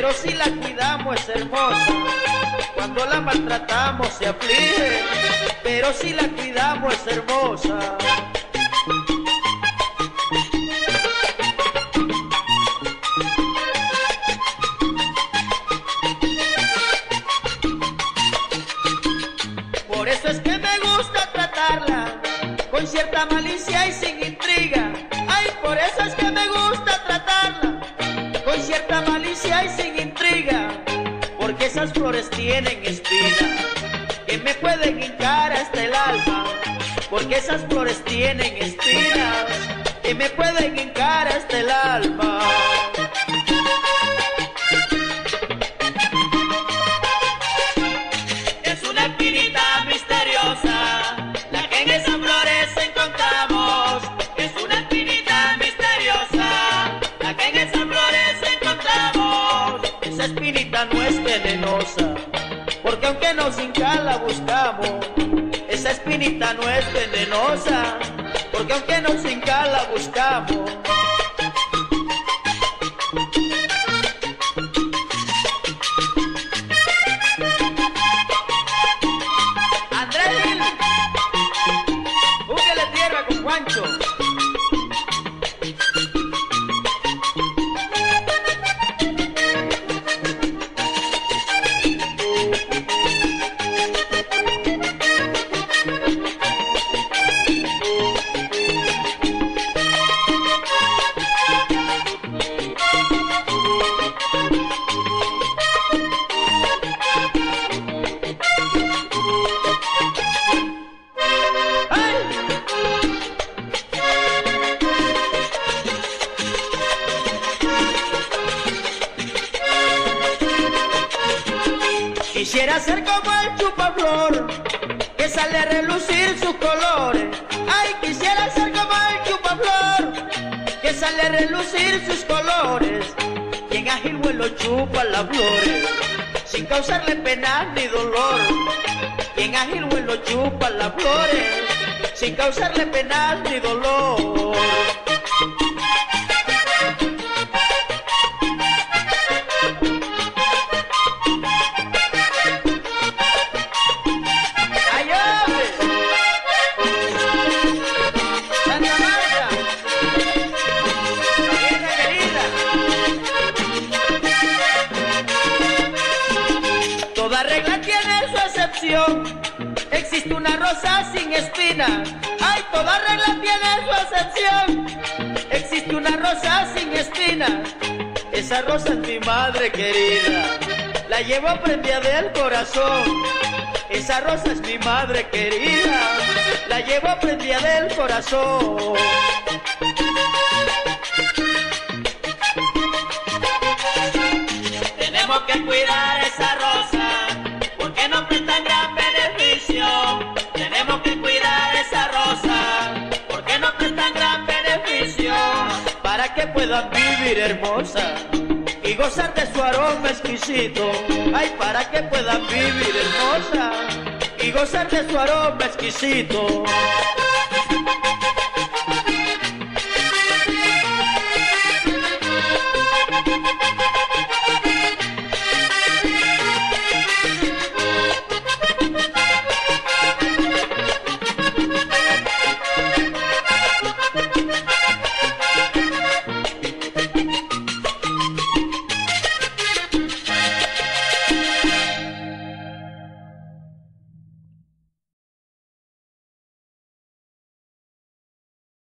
pero si la cuidamos es hermosa. Cuando la maltratamos se aflige, pero si la cuidamos es hermosa. Por eso es que me gusta tratarla con cierta malicia y sin tienen espinas que me pueden hincar hasta el alma. Porque esas flores tienen espinas que me pueden hincar hasta el alma. Es una espinita misteriosa, la que en esas flores encontramos. Es una espinita misteriosa, la que en esas flores encontramos. Esa espinita no es venenosa, porque aunque nos hinca la buscamos. Esa espinita no es venenosa, porque aunque nos hinca la buscamos. Quisiera ser como el chupaflor, que sale a relucir sus colores. Ay, quisiera ser como el chupaflor, que sale a relucir sus colores. Y en ágil vuelo chupa las flores, sin causarle pena ni dolor. Y en ágil vuelo chupa las flores, sin causarle pena ni dolor. Existe una rosa sin espinas. Ay, toda regla tiene su excepción. Existe una rosa sin espinas. Esa rosa es mi madre querida. La llevo prendida del corazón. Esa rosa es mi madre querida. La llevo prendida del corazón. Que puedan vivir hermosa y gozar de su aroma exquisito. Ay, para que puedan vivir hermosa y gozar de su aroma exquisito.